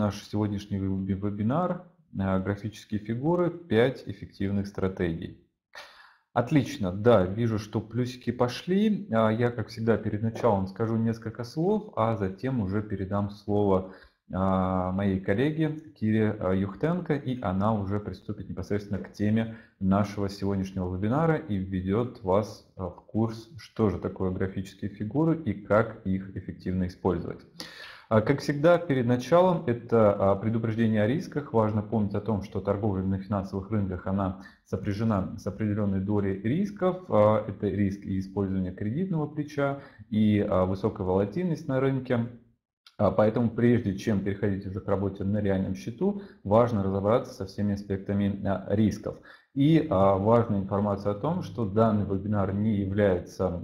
наш сегодняшний вебинар э, «Графические фигуры. 5 эффективных стратегий». Отлично, да, вижу, что плюсики пошли. А, я, как всегда, перед началом скажу несколько слов, а затем уже передам слово а, моей коллеге Кире Юхтенко, и она уже приступит непосредственно к теме нашего сегодняшнего вебинара и введет вас в курс, что же такое графические фигуры и как их эффективно использовать. А, как всегда, перед началом это а, предупреждение о рисках. Важно помнить о том, что торговля на финансовых рынках она сопряжена с определенной долей рисков. А, это риск и использования кредитного плеча, и высокая волатильность на рынке. Поэтому прежде чем переходить уже к работе на реальном счету, важно разобраться со всеми аспектами рисков. И важная информация о том, что данный вебинар не является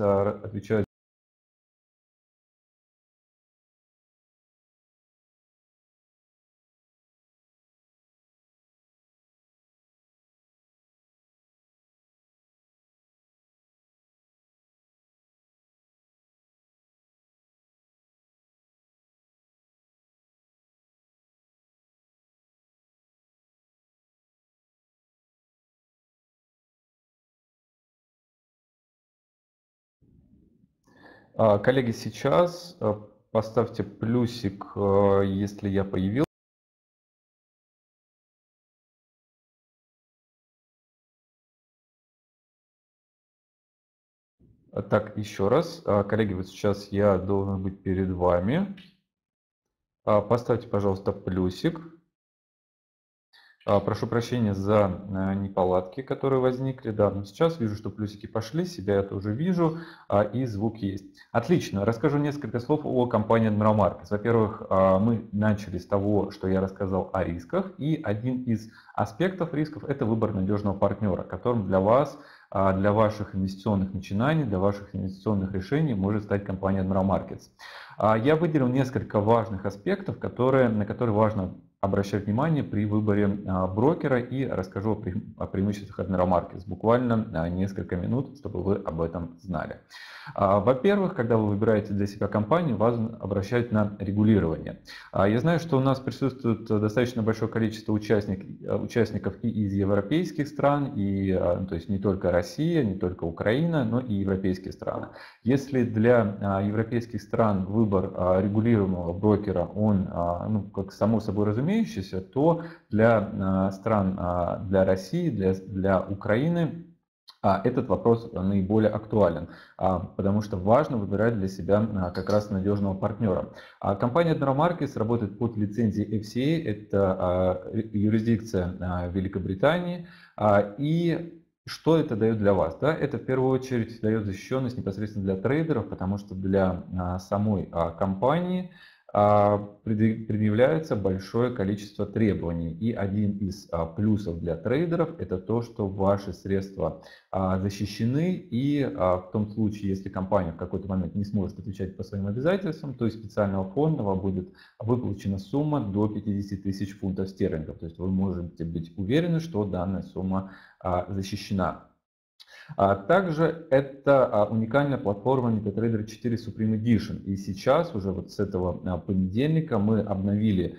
отвечает коллеги, сейчас э, поставьте плюсик, э, если я появился. Так, еще раз. А, коллеги, вот сейчас я должен быть перед вами. А, поставьте, пожалуйста, плюсик. А, прошу прощения за э, неполадки, которые возникли. Да, но сейчас вижу, что плюсики пошли, себя я тоже вижу, а, и звук есть. Отлично. Расскажу несколько слов о компании Admiral Markets. Во-первых, а, мы начали с того, что я рассказал о рисках. И один из аспектов рисков – это выбор надежного партнера, которым для вас для ваших инвестиционных начинаний, для ваших инвестиционных решений может стать компания Admiral Markets. Я выделил несколько важных аспектов, которые, на которые важно обращать внимание при выборе а, брокера и расскажу о преимуществах Admiral. Буквально а, несколько минут, чтобы вы об этом знали. А, во-первых, когда вы выбираете для себя компанию, важно обращать на регулирование. Я знаю, что у нас присутствует достаточно большое количество участник, участников и из европейских стран, и, то есть не только Россия, не только Украина, но и европейские страны. Если для европейских стран выбор регулируемого брокера, он, ну, как само собой разумеется, имеющиеся, то для а, стран, а, для России, для, для Украины а, этот вопрос наиболее актуален, потому что важно выбирать для себя как раз надежного партнера. Компания Admiral Markets работает под лицензией FCA, это юрисдикция Великобритании, и что это дает для вас? Да? Это в первую очередь дает защищенность непосредственно для трейдеров, потому что для самой компании предъявляется большое количество требований. И один из а, плюсов для трейдеров это то, что ваши средства а, защищены и в том случае, если компания в какой-то момент не сможет отвечать по своим обязательствам, то из специального фонда будет выплачена сумма до 50 тысяч фунтов стерлингов. То есть вы можете быть уверены, что данная сумма защищена. А также это а, уникальная платформа MetaTrader 4 Supreme Edition. И сейчас, уже вот с этого а, понедельника, мы обновили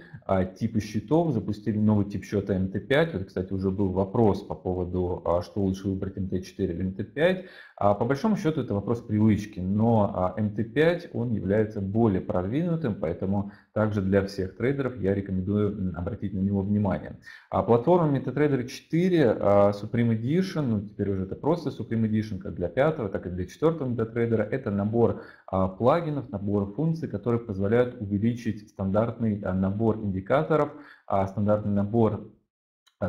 типы счетов, запустили новый тип счета MT5. Вот, кстати, уже был вопрос по поводу, что лучше выбрать MT4 или MT5. По большому счету это вопрос привычки, но MT5 он является более продвинутым, поэтому также для всех трейдеров я рекомендую обратить на него внимание. Платформа MetaTrader 4 Supreme Edition, ну теперь уже это просто Supreme Edition, как для пятого, так и для четвертого MetaTrader, это набор а, плагинов, набор функций, которые позволяют увеличить стандартный а, набор индикаторов, а, стандартный набор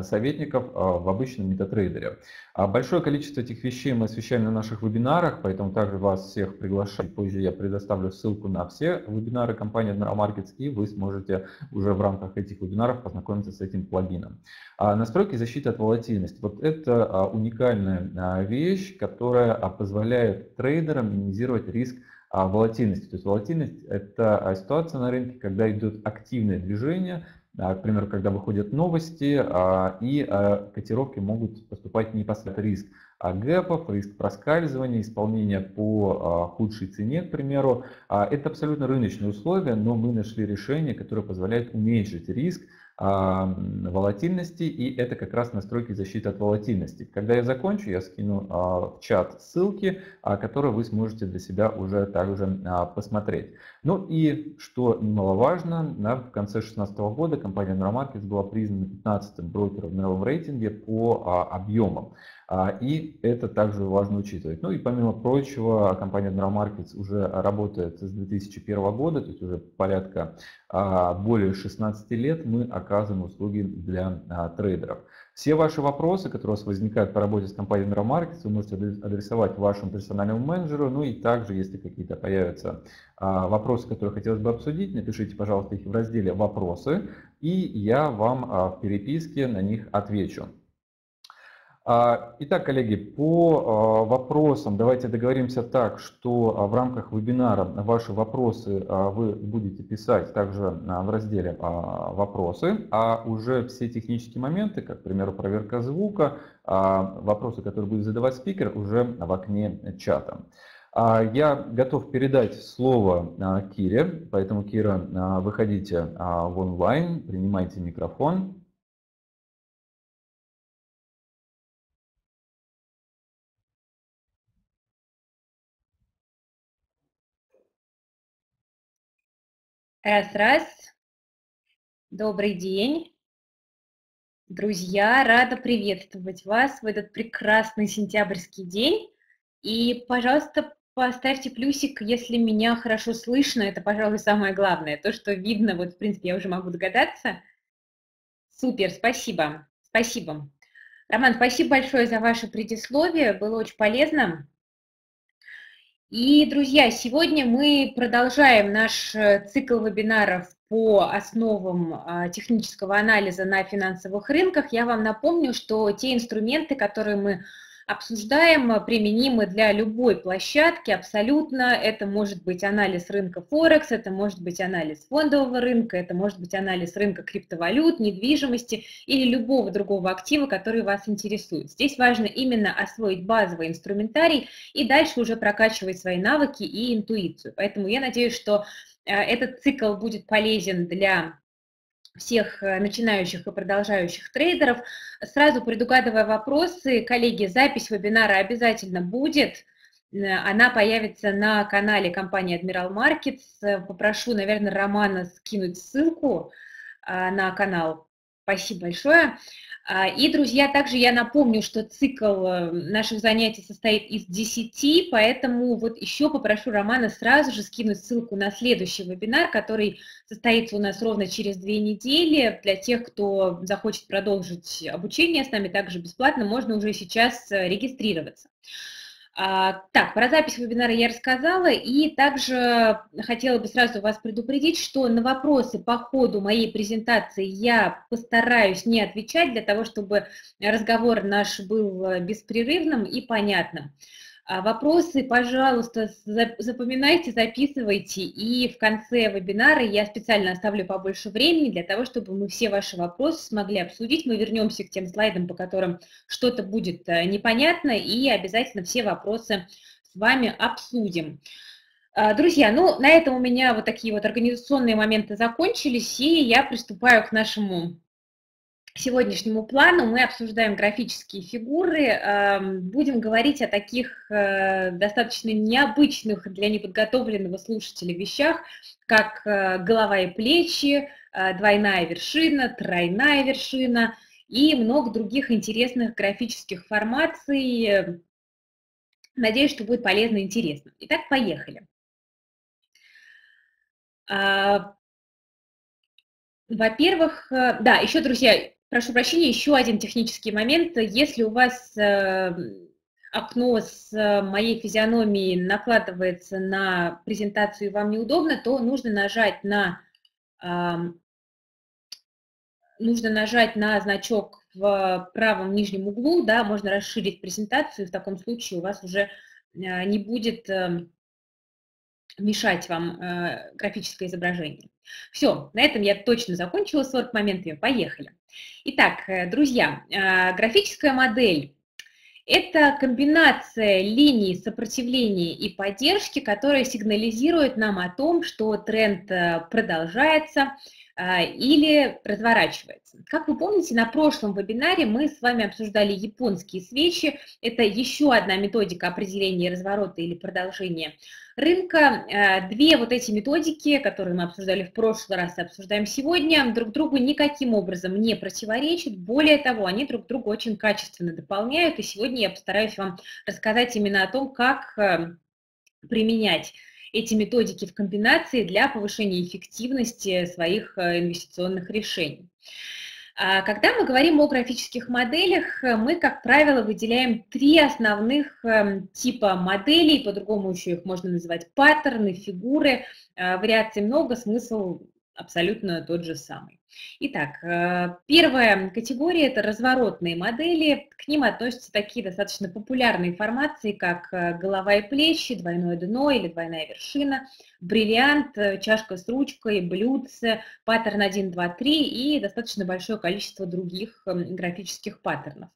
советников э, в обычном метатрейдере. А большое количество этих вещей мы освещаем на наших вебинарах, поэтому также вас всех приглашаю. Позже я предоставлю ссылку на все вебинары компании Admiral Markets, и вы сможете уже в рамках этих вебинаров познакомиться с этим плагином. А настройки защиты от волатильности. Вот это а, уникальная вещь, которая позволяет трейдерам минимизировать риск волатильности. То есть волатильность – это ситуация на рынке, когда идет активное движение, к примеру, когда выходят новости, а, и а, котировки могут поступать не по риск а гэпов, риск проскальзывания, исполнения по худшей цене, к примеру. Это абсолютно рыночные условия, но мы нашли решение, которое позволяет уменьшить риск волатильности, и это как раз настройки защиты от волатильности. Когда я закончу, я скину в чат ссылки, которые вы сможете для себя уже также посмотреть. Ну и, что немаловажно, в конце 2016 года компания Neuromarkets была признана 15-м брокером в мировом рейтинге по объемам. А, и это также важно учитывать. Ну и помимо прочего, компания Admiral Markets уже работает с 2001 года, то есть уже порядка а, более 16 лет мы оказываем услуги для а, трейдеров. Все ваши вопросы, которые у вас возникают по работе с компанией Admiral Markets, вы можете адресовать вашему персональному менеджеру. Ну и также, если какие-то появятся вопросы, которые хотелось бы обсудить, напишите, пожалуйста, их в разделе «Вопросы», и я вам в переписке на них отвечу. А, итак, коллеги, по а, вопросам давайте договоримся так, что а, в рамках вебинара ваши вопросы вы будете писать также в разделе «Вопросы», а уже все технические моменты, как, к примеру, проверка звука, вопросы, которые будет задавать спикер, уже в окне чата. Я готов передать слово Кире, поэтому, Кира, выходите в онлайн, принимайте микрофон. Раз-раз. Добрый день. Друзья, рада приветствовать вас в этот прекрасный сентябрьский день. И, пожалуйста, поставьте плюсик, если меня хорошо слышно. Это, пожалуй, самое главное. То, что видно, вот, в принципе, я уже могу догадаться. Супер, спасибо. Спасибо. Роман, спасибо большое за ваше предисловие. Было очень полезно. И, друзья, сегодня мы продолжаем наш э, цикл вебинаров по основам а, технического анализа на финансовых рынках. Я вам напомню, что те инструменты, которые мы обсуждаем, э, применимы для любой площадки абсолютно. Это может быть анализ рынка Форекс, это может быть анализ фондового рынка, это может быть анализ рынка криптовалют, недвижимости или любого другого актива, который вас интересует. Здесь важно именно освоить базовый инструментарий и дальше уже прокачивать свои навыки и интуицию. Поэтому я надеюсь, что э, этот цикл будет полезен для всех э, начинающих и продолжающих трейдеров. Сразу предугадывая вопросы, коллеги, запись вебинара обязательно будет. Э, она появится на канале компании Admiral Markets. Э, попрошу, наверное, Романа скинуть ссылку на канал. Спасибо большое. А, и, друзья, также я напомню, что цикл э, наших занятий состоит из 10, поэтому вот еще попрошу Романа сразу же скинуть ссылку на следующий вебинар, который состоится у нас ровно через две недели. Для тех, кто захочет продолжить обучение с нами также бесплатно, можно уже сейчас э, регистрироваться. А, так, про запись вебинара я рассказала, и также хотела бы сразу вас предупредить, что на вопросы по ходу моей презентации я постараюсь не отвечать для того, чтобы разговор наш был беспрерывным и понятным. А вопросы, пожалуйста, запоминайте, записывайте, и в конце вебинара я специально оставлю побольше времени для того, чтобы мы все ваши вопросы смогли обсудить. Мы вернемся к тем слайдам, по которым что-то будет э, непонятно, и обязательно все вопросы с вами обсудим. А, друзья, ну, на этом у меня вот такие вот организационные моменты закончились, и я приступаю к нашему сегодняшнему плану мы обсуждаем графические фигуры, эм, будем говорить о таких э, достаточно необычных для неподготовленного слушателя вещах, как э, голова и плечи, э, двойная вершина, тройная вершина и много других интересных графических формаций. Надеюсь, что будет полезно и интересно. Итак, поехали. А, во-первых, да, еще, друзья, прошу прощения, еще один технический момент. Если у вас э, окно с моей физиономией накладывается на презентацию и вам неудобно, то нужно нажать на нужно нажать на значок в правом нижнем углу, да, можно расширить презентацию, в таком случае у вас уже э, не будет эм, мешать вам э, графическое изображение. Все, на этом я точно закончила с моментами, поехали. Итак, э, друзья, графическая модель – это комбинация линий сопротивления и поддержки, которая сигнализирует нам о том, что тренд продолжается, а, или разворачивается. Как вы помните, на прошлом вебинаре мы с вами обсуждали японские свечи. Это еще одна методика определения разворота или продолжения рынка. А, две вот эти методики, которые мы обсуждали в прошлый раз и обсуждаем сегодня, друг другу никаким образом не противоречат. Более того, они друг друга очень качественно дополняют. И сегодня я постараюсь вам рассказать именно о том, как а, применять эти методики в комбинации для повышения эффективности своих э, инвестиционных решений. А когда мы говорим о графических моделях, мы, как правило, выделяем три основных эм, типа моделей, по-другому еще их можно называть паттерны, фигуры, э, вариаций много, смысл абсолютно тот же самый. Итак, э, первая категория – это разворотные модели. К ним относятся такие достаточно популярные формации, как э, голова и плечи, двойное дно или двойная вершина, бриллиант, э, чашка с ручкой, блюдце, паттерн 1, 2, 3 и достаточно большое количество других эм, графических паттернов.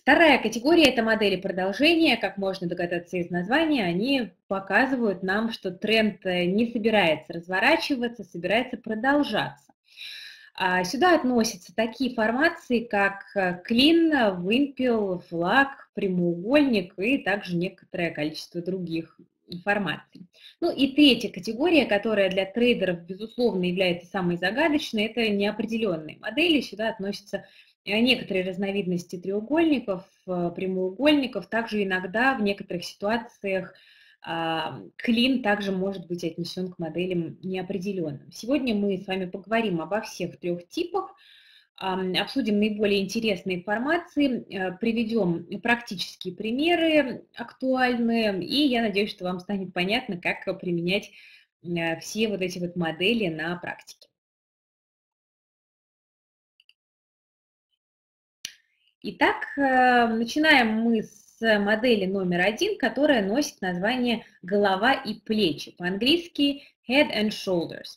Вторая категория – это модели продолжения. Как можно догадаться из названия, они показывают нам, что тренд э, не собирается разворачиваться, собирается продолжаться. А сюда относятся такие формации, как клин, вымпел, флаг, прямоугольник и также некоторое количество других формаций. Ну и третья категория, которая для трейдеров, безусловно, является самой загадочной, это неопределенные модели. Сюда относятся некоторые разновидности треугольников, э, прямоугольников, также иногда в некоторых ситуациях клин также может быть отнесен к моделям неопределенным. Сегодня мы с вами поговорим обо всех трех типах, обсудим наиболее интересные информации, э, приведем практические примеры актуальные, и я надеюсь, что вам станет понятно, как применять все вот эти вот модели на практике. Итак, э, начинаем мы с модели номер один, которая носит название «голова и плечи», по-английски «head and shoulders».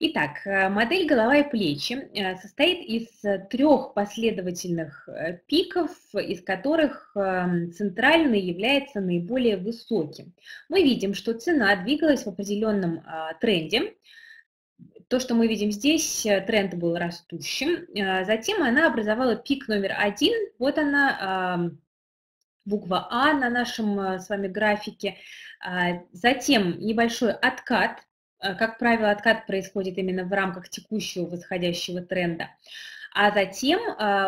Итак, э, модель голова и плечи э, состоит из трех последовательных пиков, из которых центральный является наиболее высоким. Мы видим, что цена двигалась в определенном тренде, то, что мы видим здесь, э, тренд был растущим. Э, затем она образовала пик номер один. Вот она, буква А на нашем э, с вами графике. А, затем небольшой откат. Как правило, откат происходит именно в рамках текущего восходящего тренда. А затем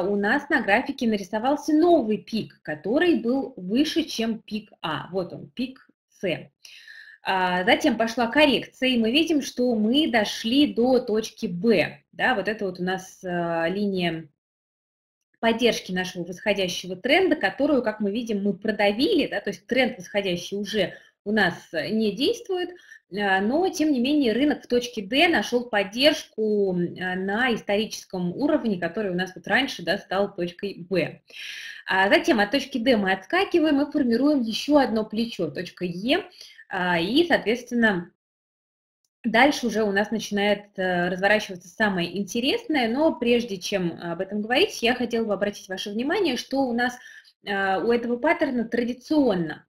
у нас на графике нарисовался новый пик, который был выше, чем пик А. Вот он, пик С. А, затем пошла коррекция, и мы видим, что мы дошли до точки B. Да, вот это вот у нас а, линия поддержки нашего восходящего тренда, которую, как мы видим, мы продавили, да, то есть тренд восходящий уже у нас не действует, а, но, тем не менее, рынок в точке D нашел поддержку на историческом уровне, который у нас вот раньше да, стал точкой B. А затем от точки D мы отскакиваем и формируем еще одно плечо, точка E, и, соответственно, дальше уже у нас начинает э, разворачиваться самое интересное, но прежде чем об этом говорить, я хотела бы обратить ваше внимание, что у нас э, у этого паттерна традиционно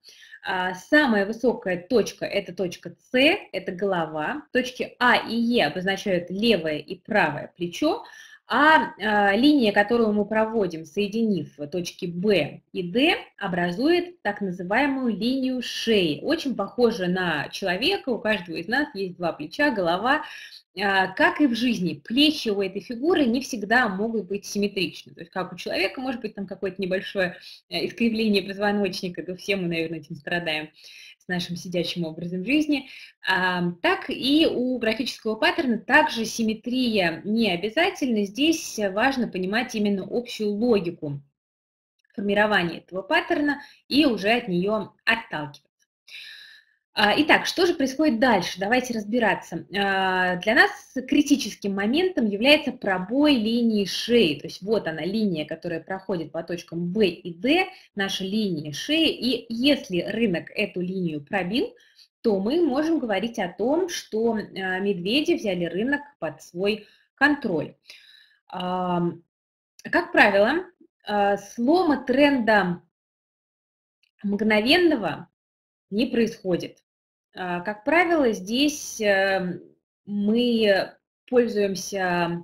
а, Самая высокая точка – это точка С, это голова. Точки А и Е обозначают левое и правое плечо, а, а линия, которую мы проводим, соединив точки Б и Д, образует так называемую линию шеи. Очень похоже на человека, у каждого из нас есть два плеча, голова. А, как и в жизни, плечи у этой фигуры не всегда могут быть симметричны. То есть как у человека может быть там какое-то небольшое э, искривление позвоночника, то все мы, наверное, этим страдаем с нашим сидячим образом жизни, так и у графического паттерна также симметрия не обязательна. Здесь важно понимать именно общую логику формирования этого паттерна и уже от нее отталкиваться. А, итак, что же происходит дальше? Давайте разбираться. А, для нас критическим моментом является пробой линии шеи. То есть вот она, линия, которая проходит по точкам B и D, наша линия шеи. И если рынок эту линию пробил, то мы можем говорить о том, что а, медведи взяли рынок под свой контроль. Как правило, слома тренда мгновенного не происходит. А, как правило, здесь эм, мы пользуемся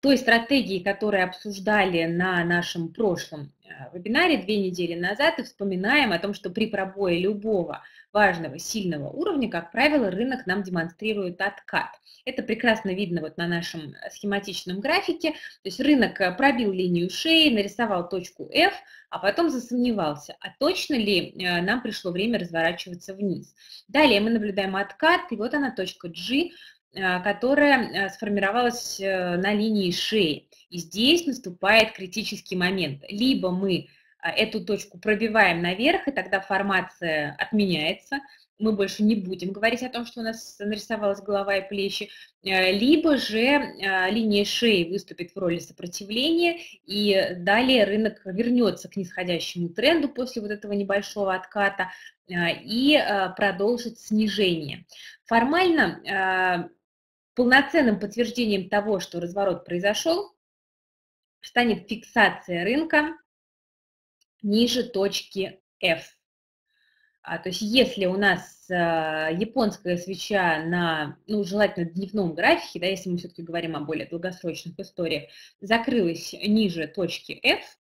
той стратегией, которую обсуждали на нашем прошлом вебинаре две недели назад, и вспоминаем о том, что при пробое любого важного, сильного уровня, как правило, рынок нам демонстрирует откат. Это прекрасно видно вот на нашем схематичном графике. То есть рынок э, пробил линию шеи, нарисовал точку F, а потом засомневался, а точно ли э, нам пришло время разворачиваться вниз. Далее мы наблюдаем откат, и вот она точка G, э, которая сформировалась на линии шеи. И здесь наступает критический момент. Либо мы а, эту точку пробиваем наверх, и тогда формация отменяется. Мы больше не будем говорить о том, что у нас нарисовалась голова и плечи, э, либо же э, линия шеи выступит в роли сопротивления, и далее рынок вернется к нисходящему тренду после вот этого небольшого отката э, и продолжит снижение. Формально полноценным подтверждением того, что разворот произошел, станет фиксация рынка ниже точки F. А, то есть если у нас а, японская свеча на, ну, желательно дневном графике, да, если мы все-таки говорим о более долгосрочных историях, закрылась ниже точки F,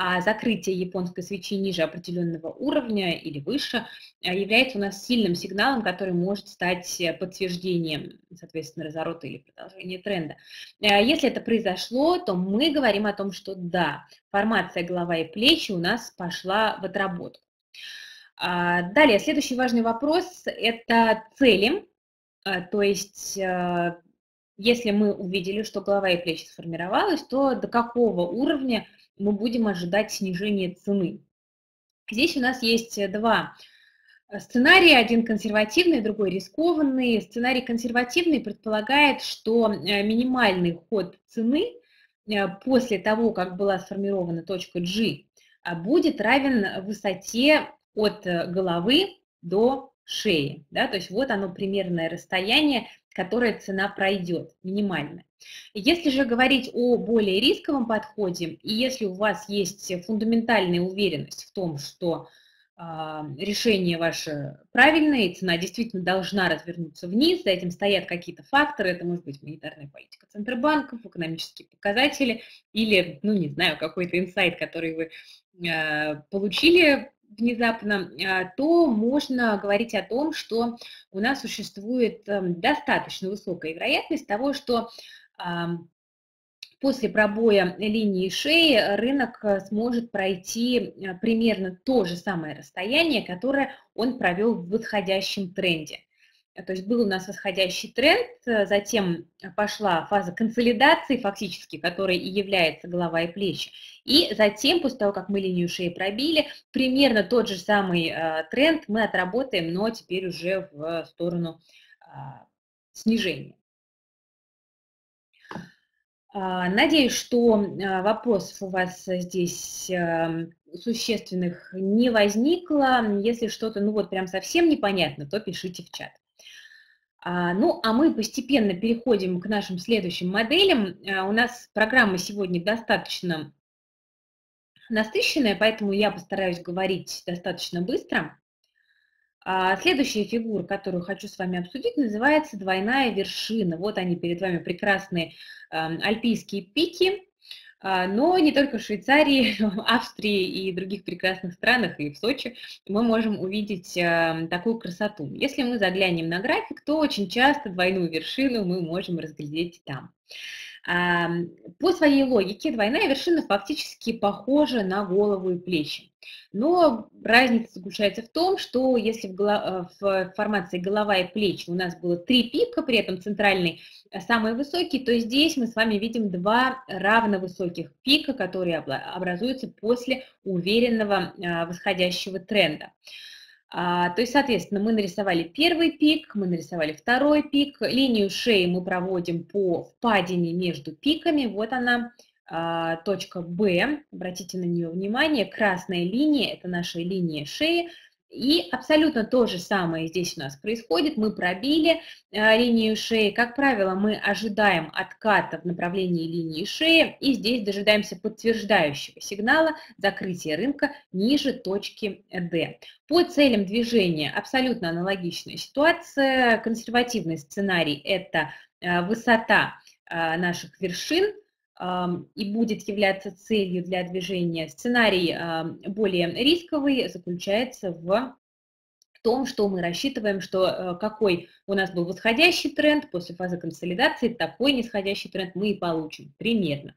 а закрытие японской свечи ниже определенного уровня или выше а, является у нас сильным сигналом, который может стать подтверждением, соответственно, разворота или продолжения тренда. А, если это произошло, то мы говорим о том, что да, формация голова и плечи у нас пошла в отработку. А, далее, следующий важный вопрос – это цели. То есть если мы увидели, что голова и плечи сформировалась, то до какого уровня мы будем ожидать снижения цены. Здесь у нас есть два сценария, один консервативный, другой рискованный. Сценарий консервативный предполагает, что э, минимальный ход цены э, после того, как была сформирована точка G, э, будет равен высоте от головы до шеи. Да? То есть вот оно примерное расстояние, которое цена пройдет, минимальное. Если же говорить о более рисковом подходе, и если у вас есть фундаментальная уверенность в том, что э, решение ваше правильное, и цена действительно должна развернуться вниз, за этим стоят какие-то факторы, это может быть монетарная политика центробанков, экономические показатели, или, ну не знаю, какой-то инсайт, который вы э, получили внезапно, а, то можно говорить о том, что у нас существует эм, достаточно высокая вероятность того, что после пробоя линии шеи рынок э, сможет пройти э, примерно то же самое расстояние, которое он провел в восходящем тренде. Э, то есть был у нас восходящий тренд, затем пошла фаза консолидации фактически, которая и является голова и плечи. И затем, после того, как мы линию шеи пробили, примерно тот же самый тренд мы отработаем, но теперь уже в сторону снижения. А, надеюсь, что а, вопросов у вас здесь эм, существенных не возникло. Если что-то, ну вот прям совсем непонятно, то пишите в чат. А, ну, а мы постепенно переходим к нашим следующим моделям. У нас программа сегодня достаточно насыщенная, поэтому я постараюсь говорить достаточно быстро. А, следующая фигура, которую хочу с вами обсудить, называется двойная вершина. Вот они перед вами прекрасные альпийские пики. А, но не только в Швейцарии, Австрии и других прекрасных странах, и в Сочи мы можем увидеть а, такую красоту. Если мы заглянем на график, то очень часто двойную вершину мы можем разглядеть там. По своей логике двойная вершина фактически похожа на голову и плечи. Но разница заключается в том, что если в, э, в формации голова и плечи у нас было три пика, при этом центральный э, самый высокий, то здесь мы с вами видим два равновысоких пика, которые образуются после уверенного э, восходящего тренда. А, то есть, соответственно, мы нарисовали первый пик, мы нарисовали второй пик, линию шеи мы проводим по впадине между пиками, вот она, а, точка Б, обратите на нее внимание, красная линия – это наша линия шеи, и абсолютно то же самое здесь у нас происходит. Мы пробили э, линию шеи. Как правило, мы ожидаем отката в направлении линии шеи. И здесь дожидаемся подтверждающего сигнала закрытия рынка ниже точки D. По целям движения абсолютно аналогичная ситуация. Консервативный сценарий – это э, высота э, наших вершин – и будет являться целью для движения. Сценарий более рисковый заключается в том, что мы рассчитываем, что э, какой у нас был восходящий тренд после фазы консолидации, такой нисходящий тренд мы и получим примерно.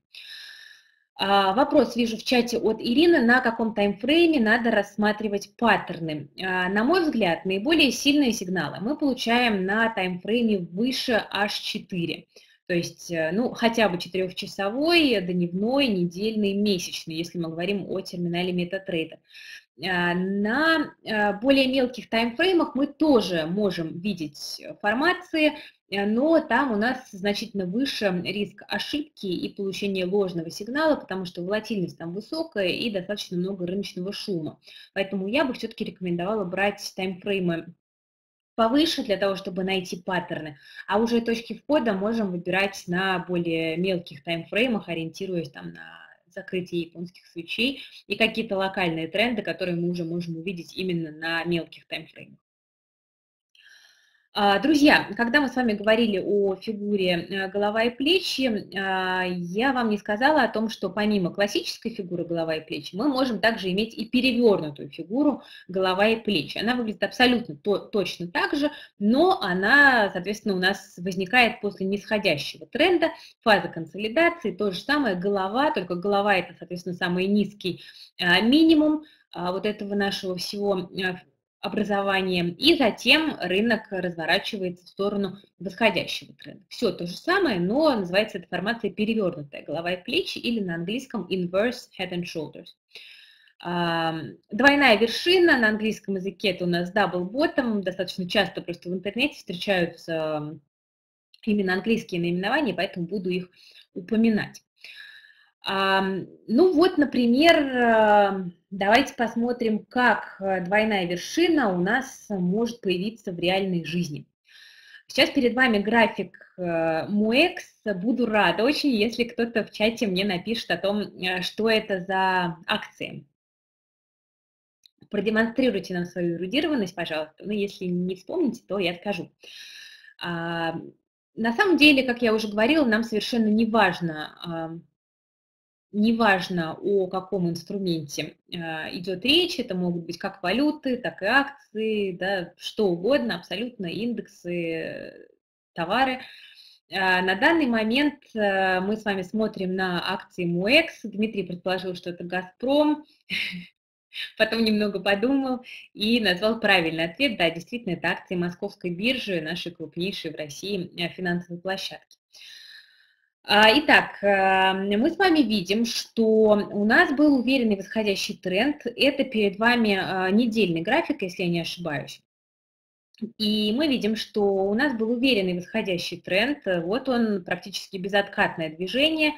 А, вопрос вижу в чате от Ирины, на каком таймфрейме надо рассматривать паттерны. А, на мой взгляд, наиболее сильные сигналы мы получаем на таймфрейме выше H4. То есть, э, ну, хотя бы четырехчасовой, дневной, недельный, месячный, если мы говорим о терминале MetaTrader. А, на э, более мелких таймфреймах мы тоже можем видеть формации, э, но там у нас значительно выше риск ошибки и получения ложного сигнала, потому что волатильность там высокая и достаточно много рыночного шума. Поэтому я бы все-таки рекомендовала брать таймфреймы повыше для того, чтобы найти паттерны, а уже точки входа можем выбирать на более мелких таймфреймах, ориентируясь там на закрытие японских свечей и какие-то локальные тренды, которые мы уже можем увидеть именно на мелких таймфреймах. А, друзья, когда мы с вами говорили о фигуре э, голова и плечи, а, я вам не сказала о том, что помимо классической фигуры голова и плечи, мы можем также иметь и перевернутую фигуру голова и плечи. Она выглядит абсолютно то, точно так же, но она, соответственно, у нас возникает после нисходящего тренда, фаза консолидации, то же самое голова, только голова это, соответственно, самый низкий а, минимум, вот этого нашего всего образованием, и затем рынок разворачивается в сторону восходящего тренда. Все то же самое, но называется эта формация перевернутая голова и плечи или на английском inverse head and shoulders. Двойная вершина, на английском языке это у нас double bottom, достаточно часто просто в интернете встречаются именно английские наименования, поэтому буду их упоминать. Ну вот, например, давайте посмотрим, как э, двойная вершина у нас может появиться в реальной жизни. Сейчас перед вами график. Э, Буду рада очень, если кто-то в чате мне напишет о том, э, что это за акции. Продемонстрируйте нам свою эрудированность, пожалуйста. Ну, если не вспомните, то я скажу. На самом деле, как я уже говорила, нам совершенно не важно, неважно, о каком инструменте а, идет речь, это могут быть как валюты, так и акции, да, что угодно, абсолютно индексы, товары. А, на данный момент а, мы с вами смотрим на акции МУЭКС. Дмитрий предположил, что это «Газпром», потом немного подумал и назвал правильный ответ. Да, действительно, это акции Московской биржи, нашей крупнейшей в России финансовой площадки. А, итак, эм, мы с вами видим, что у нас был уверенный восходящий тренд. Это перед вами а, недельный график, если я не ошибаюсь. И мы видим, что у нас был уверенный восходящий тренд. Вот он, практически безоткатное движение.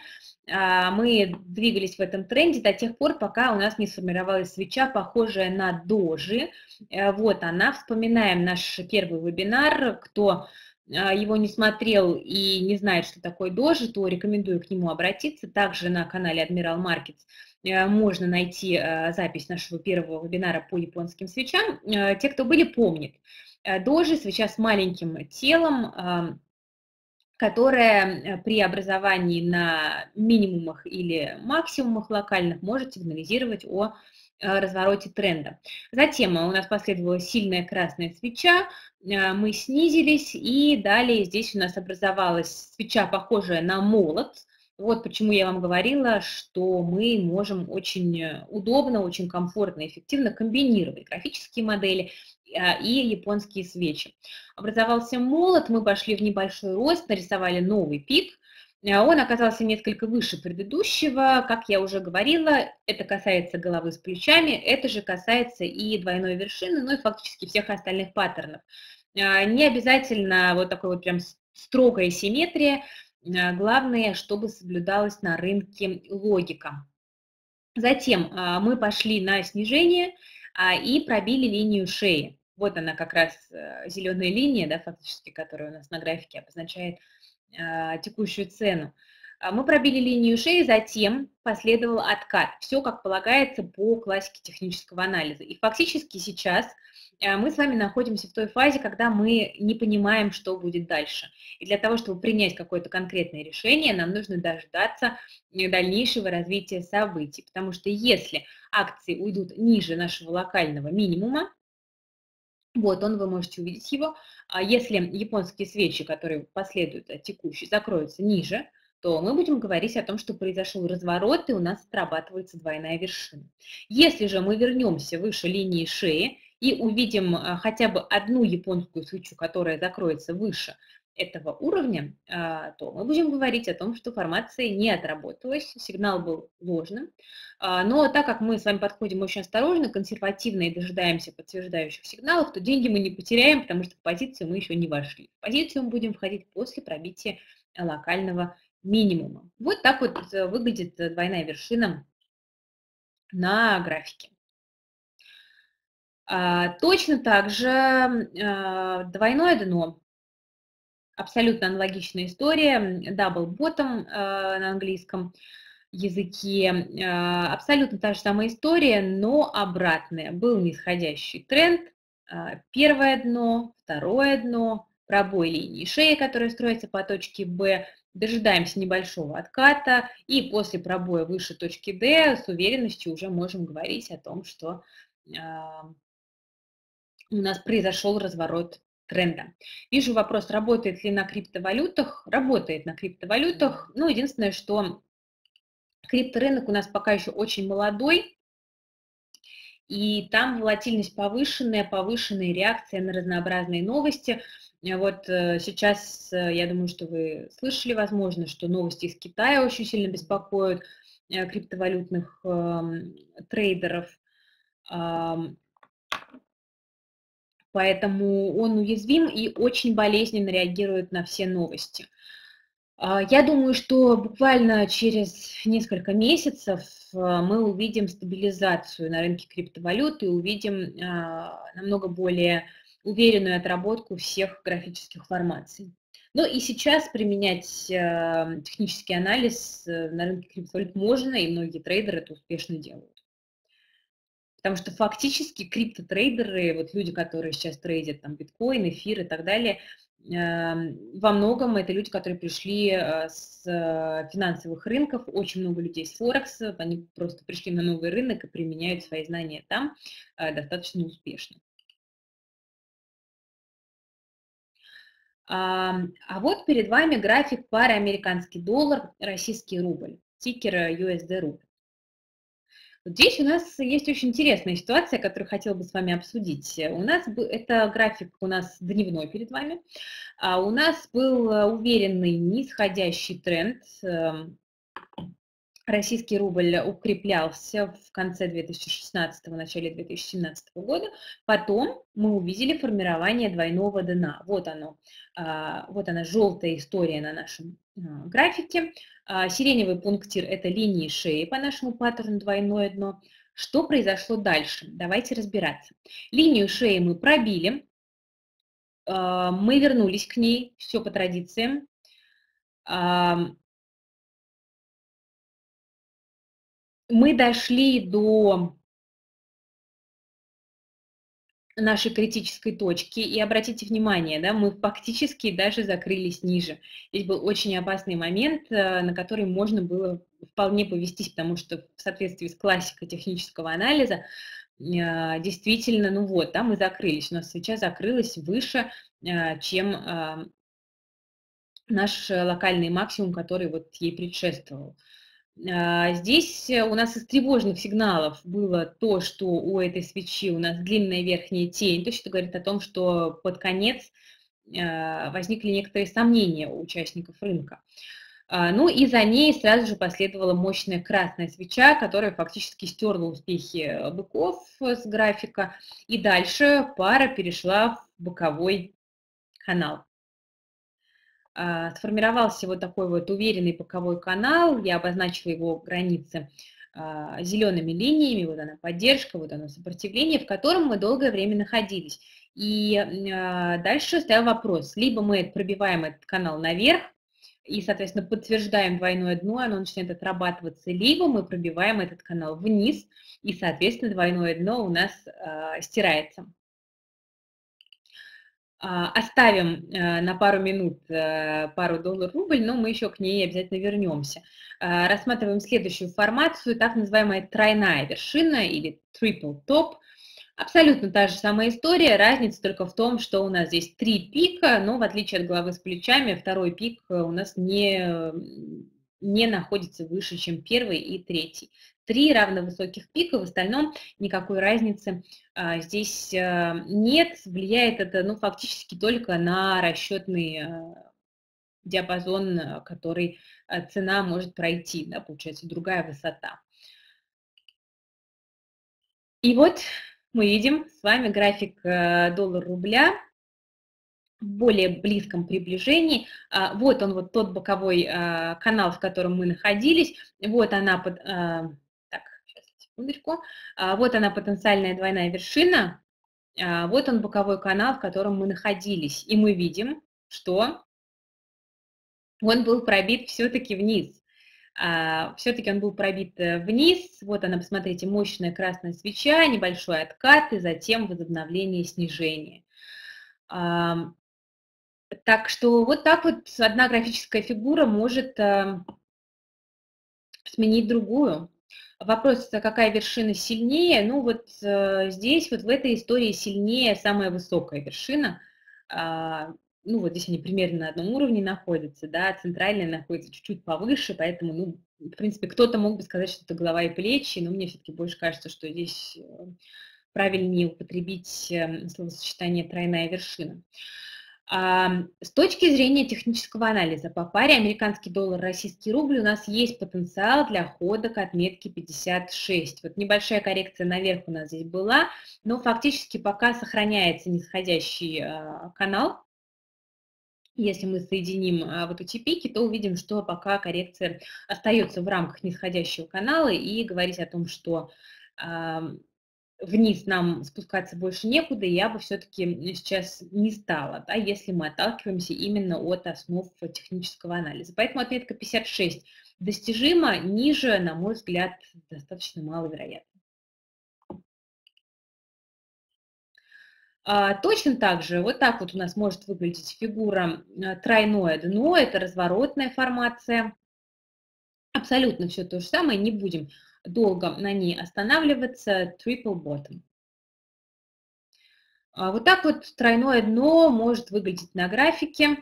А, мы двигались в этом тренде до тех пор, пока у нас не сформировалась свеча, похожая на дожи. Э, вот она. Вспоминаем наш первый вебинар. Кто его не смотрел и не знает, что такое дожи, то рекомендую к нему обратиться. Также на канале Admiral Markets э, можно найти э, запись нашего первого вебинара по японским свечам. Э, те, кто были, помнят. Дожи, свеча с маленьким телом, которая при образовании на минимумах или максимумах локальных может сигнализировать о развороте тренда. Затем у нас последовала сильная красная свеча, мы снизились, и далее здесь у нас образовалась свеча, похожая на молот, вот почему я вам говорила, что мы можем очень э, удобно, очень комфортно эффективно комбинировать графические модели и японские свечи. Образовался молот, мы пошли в небольшой рост, нарисовали новый пик. А, он оказался несколько выше предыдущего. Как я уже говорила, это касается головы с плечами, это же касается и двойной вершины, ну и фактически всех остальных паттернов. А, не обязательно вот такой вот прям строгая симметрия, Э, главное, чтобы соблюдалась на рынке логика. Затем а, мы пошли на снижение а, и пробили линию шеи. Вот она как раз э, зеленая линия, да, фактически, которая у нас на графике обозначает а, текущую цену. Мы пробили линию шеи, затем последовал откат. Все как полагается по классике технического анализа. И фактически сейчас а, мы с вами находимся в той фазе, когда мы не понимаем, что будет дальше. И для того, чтобы принять какое-то конкретное решение, нам нужно дождаться э, дальнейшего развития событий. Потому что если акции уйдут ниже нашего локального минимума, вот он, вы можете увидеть его. А если японские свечи, которые последуют от текущей, закроются ниже, то мы будем говорить о том, что произошел разворот, и у нас срабатывается двойная вершина. Если же мы вернемся выше линии шеи и увидим а, хотя бы одну японскую свечу, которая закроется выше этого уровня, а, то мы будем говорить о том, что формация не отработалась, сигнал был ложным. А, но так как мы с вами подходим очень осторожно, консервативно и дожидаемся подтверждающих сигналов, то деньги мы не потеряем, потому что в позицию мы еще не вошли. В позицию мы будем входить после пробития локального минимума. Вот так вот э, выглядит двойная вершина на графике. А, точно так же а, двойное дно. Абсолютно аналогичная история. Double bottom а, на английском языке. Абсолютно та же самая история, но обратная. Был нисходящий тренд. Первое дно, второе дно, пробой линии шеи, которая строится по точке B, дожидаемся небольшого отката, и после пробоя выше точки D с уверенностью уже можем говорить о том, что у нас произошел разворот тренда. Вижу вопрос, работает ли на криптовалютах. Работает на криптовалютах. Ну, единственное, что крипторынок у нас пока еще очень молодой, и там волатильность повышенная, повышенная реакция на разнообразные новости. Вот э, сейчас, э, я думаю, что вы слышали, возможно, что новости из Китая очень сильно беспокоят э, криптовалютных э, трейдеров. Поэтому он уязвим и очень болезненно реагирует на все новости. А, я думаю, что буквально через несколько месяцев а, мы увидим стабилизацию на рынке криптовалют и увидим а, намного более уверенную отработку всех графических формаций. Ну и сейчас применять технический анализ э, на рынке криптовалют можно, и многие трейдеры это успешно делают. Потому что фактически криптотрейдеры, вот люди, которые сейчас трейдят там биткоин, эфир и так далее, эм, во многом это люди, которые пришли э, с э, финансовых рынков, очень много людей с Форекса, они просто пришли на новый рынок и применяют свои знания там э, достаточно успешно. А вот перед вами график пары американский доллар, российский рубль, тикер USD рубль. Здесь у нас есть очень интересная ситуация, которую хотела бы с вами обсудить. У нас это график у нас дневной перед вами. А у нас был э, уверенный нисходящий тренд эм, российский рубль укреплялся в конце 2016 начале 2017 года. Потом мы увидели формирование двойного дна. Вот оно, а, вот она желтая история на нашем а, графике. А, сиреневый пунктир – это линии шеи по нашему паттерну двойное дно. Что произошло дальше? Давайте разбираться. Линию шеи мы пробили, мы вернулись к ней, все по традициям мы дошли до нашей критической точки. И обратите внимание, да, мы фактически даже закрылись ниже. Здесь был очень опасный момент, э, на который можно было вполне повестись, потому что в соответствии с классикой технического анализа э, действительно, ну вот, да, мы закрылись. У нас свеча закрылась выше, э, чем наш локальный максимум, который вот ей предшествовал. А, здесь э, у нас из тревожных сигналов было то, что у этой свечи у нас длинная верхняя тень, то, что говорит о том, что под конец а, возникли некоторые сомнения у участников рынка. А, ну и за ней сразу же последовала мощная красная свеча, которая фактически стерла успехи быков с графика. И дальше пара перешла в боковой канал. А, сформировался вот такой вот уверенный боковой канал, я обозначила его границы а, зелеными линиями, вот она поддержка, вот оно сопротивление, в котором мы долгое время находились. И а, дальше стоял вопрос, либо мы пробиваем этот канал наверх, и, соответственно, подтверждаем двойное дно, оно начинает отрабатываться, либо мы пробиваем этот канал вниз, и, соответственно, двойное дно у нас э, стирается. А, оставим э, на пару минут э, пару доллар-рубль, но мы еще к ней обязательно вернемся. А, рассматриваем следующую формацию, так называемая тройная вершина или triple top. Абсолютно та же самая история, разница только в том, что у нас здесь три пика, но в отличие от головы с плечами, второй пик э, у нас не, не находится выше, чем первый и третий три равновысоких пика, в остальном никакой разницы а, здесь а, нет. Влияет это ну, фактически только на расчетный а, диапазон, а, который а, цена может пройти, да, получается другая высота. И вот мы видим с вами график доллар-рубля более близком приближении. А, вот он, вот тот боковой канал, в котором мы находились. Вот она под секундочку. А, вот она потенциальная двойная вершина, а, вот он боковой канал, в котором мы находились. И мы видим, что он был пробит все-таки вниз. А, все-таки он был пробит э, вниз. Вот она, посмотрите, мощная красная свеча, небольшой откат и затем возобновление снижения. Так что вот так вот одна графическая фигура может э, сменить другую. Вопрос, какая вершина сильнее? Ну вот э, здесь, вот в этой истории сильнее самая высокая вершина. А, ну вот здесь они примерно на одном уровне находятся, да, центральная находится чуть-чуть повыше, поэтому, ну, в принципе, кто-то мог бы сказать, что это голова и плечи, но мне все-таки больше кажется, что здесь э, правильнее употребить э, словосочетание «тройная вершина». С точки зрения технического анализа по паре американский доллар, российский рубль у нас есть потенциал для хода к отметке 56. Вот небольшая коррекция наверх у нас здесь была, но фактически пока сохраняется нисходящий а, канал. Если мы соединим а, вот эти пики, то увидим, что пока коррекция остается в рамках нисходящего канала и говорить о том, что вниз нам спускаться больше некуда, я бы все-таки сейчас не стала, да, если мы отталкиваемся именно от основ технического анализа. Поэтому отметка 56 достижима, ниже, на мой взгляд, достаточно маловероятно. А, точно так же, вот так вот у нас может выглядеть фигура а, тройное дно, это разворотная формация. Абсолютно все то же самое, не будем долго на ней останавливаться, triple bottom. А вот так вот тройное дно может выглядеть на графике.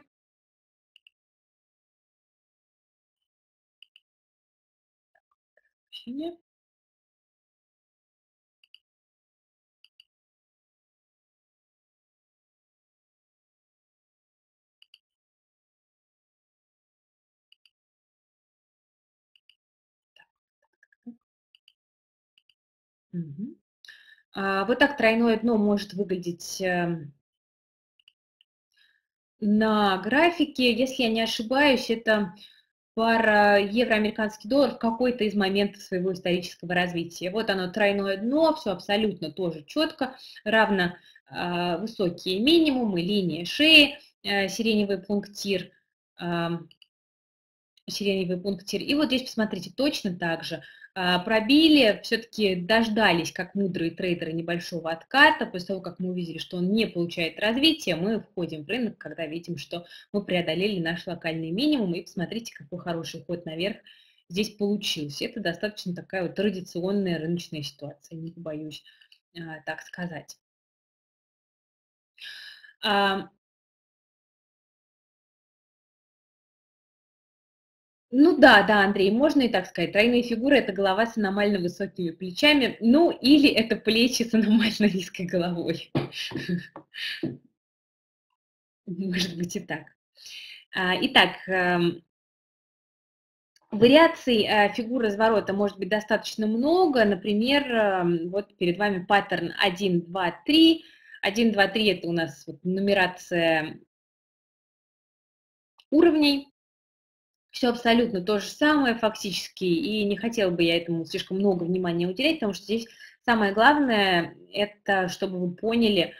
А, вот так тройное дно может выглядеть эм на графике. Если я не ошибаюсь, это пара евро-американский доллар в какой-то из моментов своего исторического развития. Вот оно, тройное дно, все абсолютно тоже четко, равно а, высокие минимумы, линия шеи, э, сиреневый пунктир. поселение в пунктир. И вот здесь посмотрите, точно так же пробили, все-таки дождались, как мудрые трейдеры, небольшого отката. После того, как мы увидели, что он не получает развития, мы входим в рынок, когда видим, что мы преодолели наш локальный минимум. И посмотрите, какой хороший ход наверх здесь получился. Это достаточно такая вот традиционная рыночная ситуация, не побоюсь а, так сказать. Ну да, да, Андрей, можно и так сказать. Тройные фигуры– это голова с аномально высокими плечами, ну или это плечи с аномально низкой головой. Может быть и так. А, итак, эм, вариаций э, фигур разворота может быть достаточно много. Например, эм, вот перед вами паттерн 1, 2, 3. 1, 2, 3 – это у нас нумерация уровней все абсолютно то же самое фактически, и не хотела бы я этому слишком много внимания уделять, потому что здесь самое главное, это чтобы вы поняли,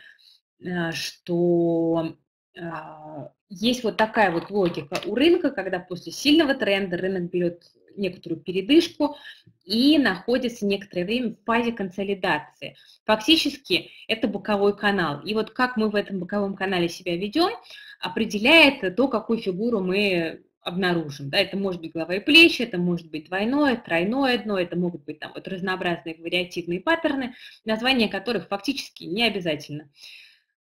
э, что а, есть вот такая вот логика у рынка, когда после сильного тренда рынок берет некоторую передышку и находится некоторое время в фазе консолидации. Фактически это боковой канал. И вот как мы в этом боковом канале себя ведем, определяет то, какую фигуру мы обнаружим. Да, это может быть голова и плечи, это может быть двойное, тройное дно, это могут быть там вот разнообразные вариативные паттерны, названия которых фактически не обязательно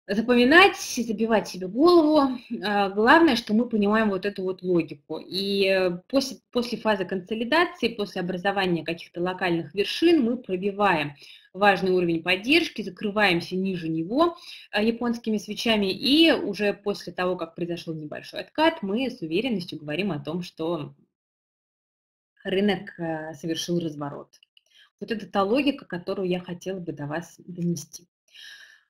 запоминать, забивать себе голову. А, главное, что мы понимаем вот эту вот логику. И э, после, после фазы консолидации, после образования каких-то локальных вершин мы пробиваем важный уровень поддержки, закрываемся ниже него а, японскими свечами, и уже после того, как произошел небольшой откат, мы с уверенностью говорим о том, что рынок э, совершил разворот. Вот это та логика, которую я хотела бы до вас донести.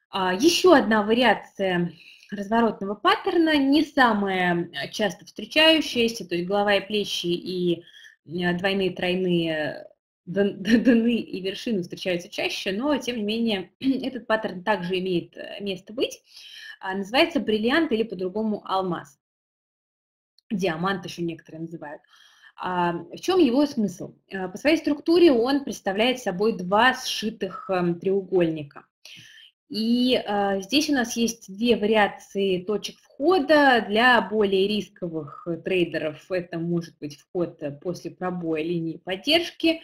А, Еще одна вариация разворотного паттерна, не самая э, часто встречающаяся, то есть голова и плечи и э, двойные, тройные дны и вершины встречаются чаще, но тем не менее этот паттерн также имеет э, место быть. А, называется бриллиант или по-другому алмаз. Диамант еще некоторые называют. А, в чем его смысл? По своей структуре он представляет собой два сшитых эм, треугольника. И э, здесь у нас есть две вариации точек входа. Для более рисковых трейдеров это может быть вход после пробоя линии поддержки.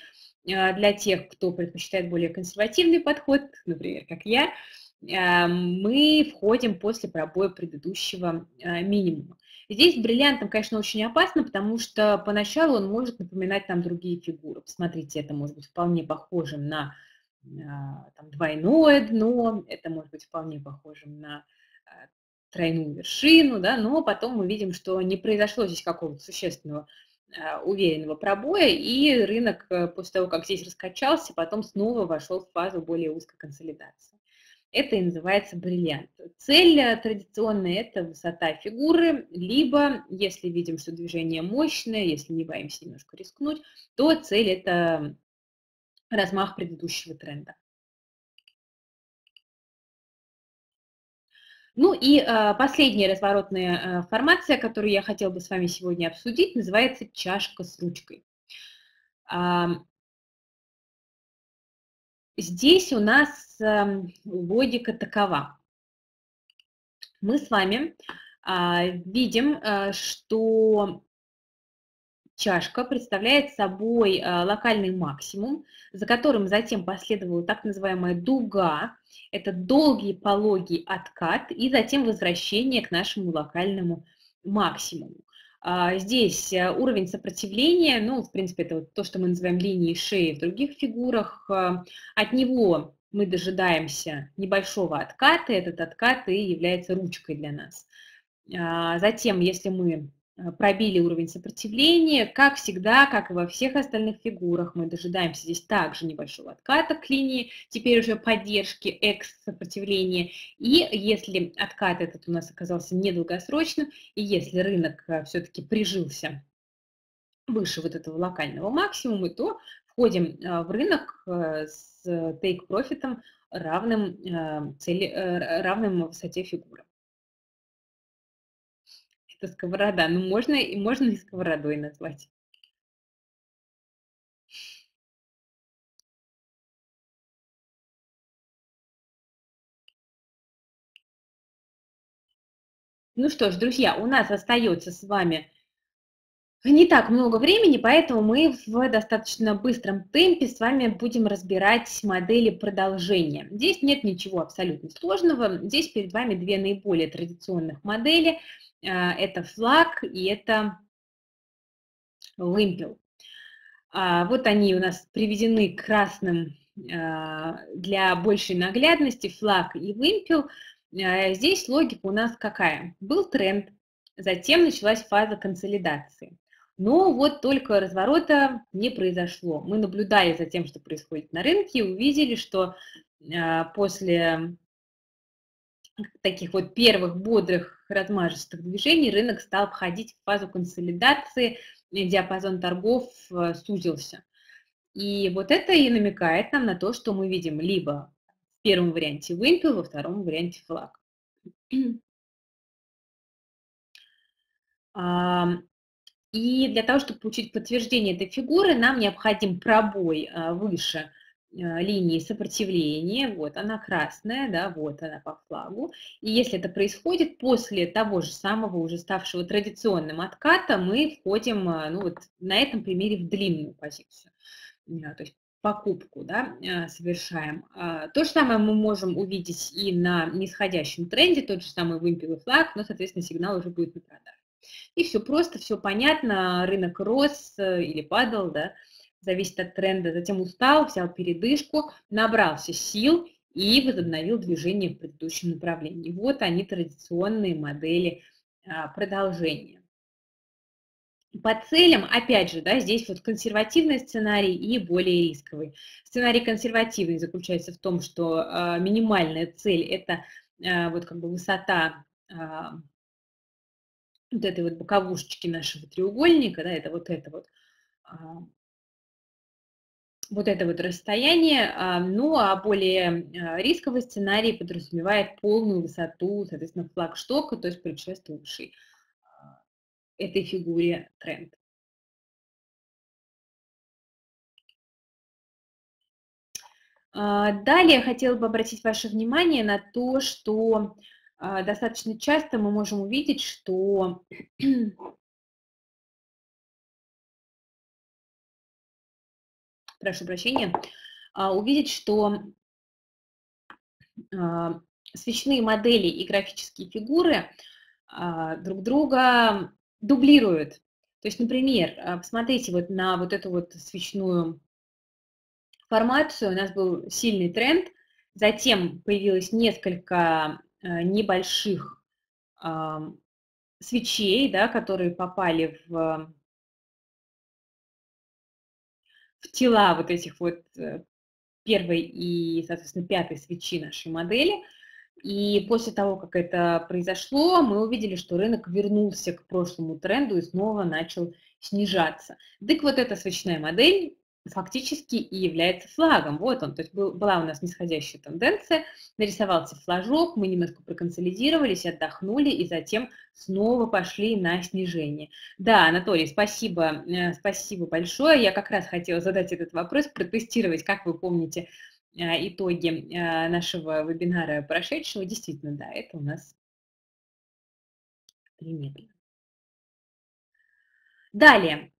Э, для тех, кто предпочитает более консервативный подход, например, как я, э, мы входим после пробоя предыдущего э, минимума. Здесь бриллиантом, конечно, очень опасно, потому что поначалу он может напоминать нам другие фигуры. Посмотрите, это может быть вполне похожим на а, там, двойное дно, это может быть вполне похожим на а, тройную вершину, да, но потом мы видим, что не произошло здесь какого-то существенного а, уверенного пробоя, и рынок э, после того, как здесь раскачался, потом снова вошел в фазу более узкой консолидации. Это и называется бриллиант. Цель э, традиционная – это высота фигуры, либо, если видим, что движение мощное, если не боимся немножко рискнуть, то цель – это размах предыдущего тренда. Ну и э, последняя разворотная э, формация, которую я хотела бы с вами сегодня обсудить, называется чашка с ручкой. Э, здесь у нас э, логика такова. Мы с вами э, видим, э, что Чашка представляет собой э, локальный максимум, за которым затем последовала так называемая дуга, это долгий пологий откат и затем возвращение к нашему локальному максимуму. А, здесь э, уровень сопротивления, ну, в принципе, это вот то, что мы называем линией шеи в других фигурах. Э, от него мы дожидаемся небольшого отката, этот откат и является ручкой для нас. А, затем, если мы пробили уровень сопротивления. Как всегда, как и во всех остальных фигурах, мы дожидаемся здесь также небольшого отката к линии, теперь уже поддержки экс-сопротивления. И если откат этот у нас оказался недолгосрочным, и если рынок э, все-таки прижился выше вот этого локального максимума, то входим э, в рынок с take-профитом равным, цели, равным высоте фигуры. Это сковорода. Ну, можно, и можно и сковородой назвать. Ну что ж, друзья, у нас остается с вами не так много времени, поэтому мы в достаточно быстром темпе с вами будем разбирать модели продолжения. Здесь нет ничего абсолютно сложного. Здесь перед вами две наиболее традиционных модели. А, это флаг и это вымпел. А, вот они у нас приведены красным а, для большей наглядности, флаг и вымпел – здесь логика у нас какая? Был тренд, затем началась фаза консолидации. Но вот только разворота не произошло. Мы наблюдали за тем, что происходит на рынке, увидели, что после таких вот первых бодрых размажистых движений рынок стал входить в фазу консолидации, диапазон торгов э, сузился. И вот это и намекает нам на то, что мы видим либо первом варианте вымпел, во втором варианте флаг. И для того, чтобы получить подтверждение этой фигуры, нам необходим пробой а, выше линии сопротивления, вот она красная, да, вот она по флагу. И если это происходит после того же самого уже ставшего традиционным отката, мы входим, а, ну вот на этом примере в длинную позицию. То есть покупку да, э, совершаем. То же самое мы можем увидеть и на нисходящем тренде, тот же самый вымпел и флаг, но, соответственно, сигнал уже будет на продаже. И все просто, все понятно, рынок рос э, или падал, да, зависит от тренда, затем устал, взял передышку, набрался сил и возобновил движение в предыдущем направлении. Вот они традиционные модели а, продолжения. По целям, опять же, да, здесь вот консервативный сценарий и более рисковый. Сценарий консервативный заключается в том, что э, минимальная цель – это э, вот как бы высота э, вот этой вот боковушечки нашего треугольника, да, это вот это вот, вот это вот расстояние, э, ну а более э, рисковый сценарий подразумевает полную высоту, соответственно, флагштока, то есть предшествовавший этой фигуре тренд. А, далее хотела бы обратить ваше внимание на то, что а, достаточно часто мы можем увидеть, что прошу прощения, а, увидеть, что свечные модели и графические фигуры друг друга дублируют. То есть, например, а, посмотрите вот на вот эту вот свечную формацию. У нас был сильный тренд, затем появилось несколько а, небольших свечей, да, которые попали в, в тела вот этих вот э, первой и, соответственно, пятой свечи нашей модели – и после того, как это произошло, мы увидели, что рынок вернулся к прошлому тренду и снова начал снижаться. Так вот эта свечная модель фактически и является флагом. Вот он, то есть был, была у нас нисходящая тенденция, нарисовался флажок, мы немножко проконсолидировались, отдохнули и затем снова пошли на снижение. Да, Анатолий, спасибо, э, спасибо большое. Я как раз хотела задать этот вопрос, протестировать, как вы помните, а, итоги а, нашего вебинара прошедшего, действительно, да, это у нас примерно. Далее.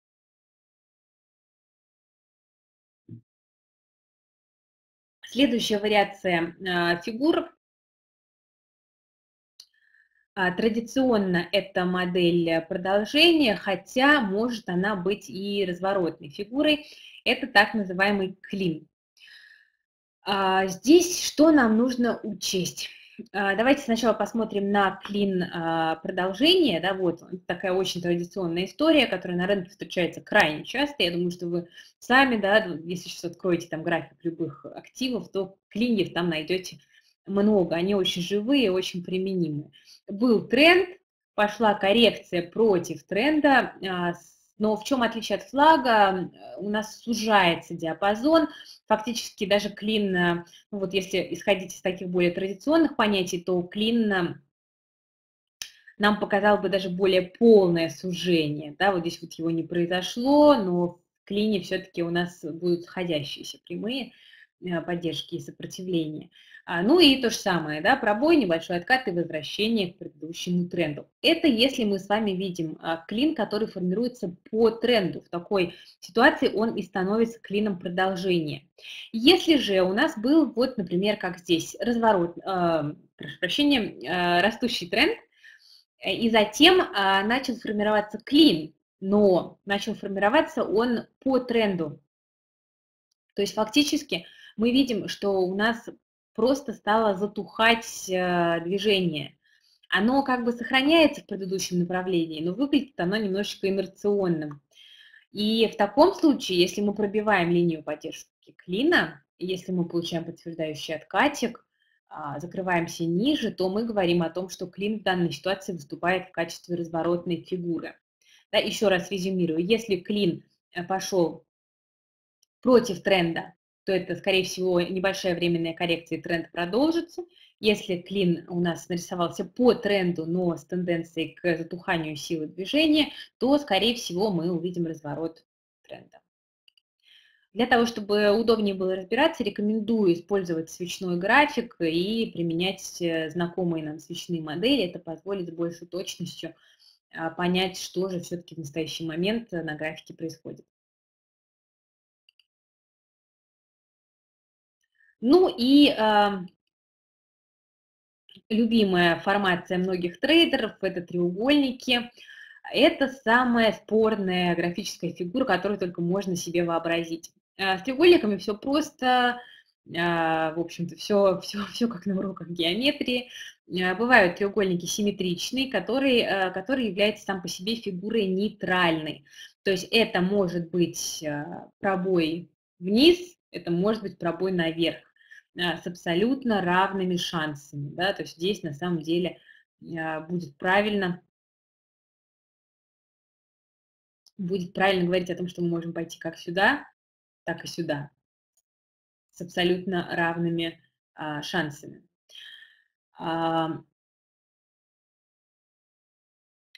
Следующая вариация а, фигур. Традиционно это модель продолжения, хотя может она быть и разворотной фигурой. Это так называемый клин. А, здесь что нам нужно учесть? А, давайте сначала посмотрим на клин а, продолжения. Да, вот такая очень традиционная история, которая на рынке встречается крайне часто. Я думаю, что вы сами, да, если сейчас откроете там график любых активов, то клиньев там найдете много. Они очень живые, очень применимые. Был тренд, пошла коррекция против тренда с но в чем отличие от флага? У нас сужается диапазон, фактически даже клин, э, ну вот если исходить из таких более традиционных понятий, то клин нам показало бы даже более полное сужение. Да, вот здесь вот его не произошло, но в клине все-таки у нас будут сходящиеся прямые э, поддержки и сопротивления. А, ну и то же самое, да, пробой, небольшой откат и возвращение к предыдущему тренду. Это если мы с вами видим а, клин, который формируется по тренду. В такой ситуации он и становится клином продолжения. Если же у нас был, вот, например, как здесь, разворот, э, прошу прощения, э, растущий тренд, и затем э, начал формироваться клин, но начал формироваться он по тренду. То есть фактически мы видим, что у нас просто стало затухать э, движение. Оно как бы сохраняется в предыдущем направлении, но выглядит оно немножечко инерционным. И в таком случае, если мы пробиваем линию поддержки клина, если мы получаем подтверждающий откатик, а, закрываемся ниже, то мы говорим о том, что клин в данной ситуации выступает в качестве разворотной фигуры. Да, еще раз резюмирую, если клин э, пошел против тренда, то это, скорее всего, небольшая временная коррекция, и тренд продолжится. Если клин у нас нарисовался по тренду, но с тенденцией к затуханию силы движения, то, скорее всего, мы увидим разворот тренда. Для того, чтобы удобнее было разбираться, рекомендую использовать свечной график и применять э, знакомые нам свечные модели. Это позволит с большей точностью а, понять, что же все-таки в настоящий момент на графике происходит. Ну и э, любимая формация многих трейдеров – это треугольники. Это самая спорная графическая фигура, которую только можно себе вообразить. Э, с треугольниками все просто, э, в общем-то, все, все, все как на уроках геометрии. Бывают треугольники симметричные, которые, которые являются сам по себе фигурой нейтральной. То есть это может быть пробой вниз, это может быть пробой наверх. А, с абсолютно равными шансами. Да? То есть здесь на самом деле а, будет правильно будет правильно говорить о том, что мы можем пойти как сюда, так и сюда, с абсолютно равными а, шансами.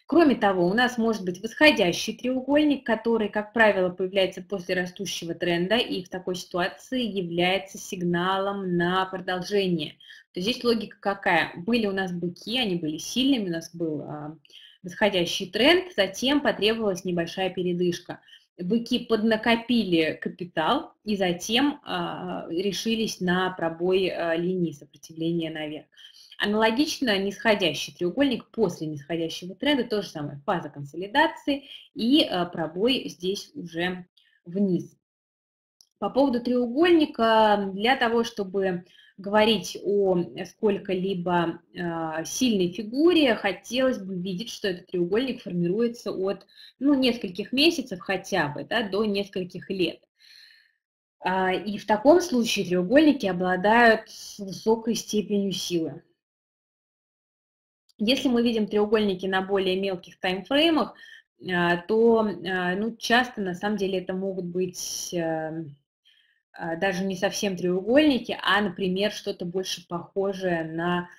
Кроме того, у нас может быть восходящий треугольник, который, как правило, появляется после растущего тренда и в такой ситуации является сигналом на продолжение. То здесь логика какая? Были у нас быки, они были сильными, у нас был а, восходящий тренд, затем потребовалась небольшая передышка. Быки поднакопили капитал и затем а, решились на пробой а, линии сопротивления наверх. Аналогично нисходящий треугольник после нисходящего тренда, то же самое, фаза консолидации и э, пробой здесь уже вниз. По поводу треугольника, для того, чтобы говорить о сколько-либо э, сильной фигуре, хотелось бы видеть, что этот треугольник формируется от ну, нескольких месяцев хотя бы да, до нескольких лет. А, и в таком случае треугольники обладают высокой степенью силы. Если мы видим треугольники на более мелких таймфреймах, а, то а, ну, часто на самом деле это могут быть а, даже не совсем треугольники, а, например, что-то больше похожее на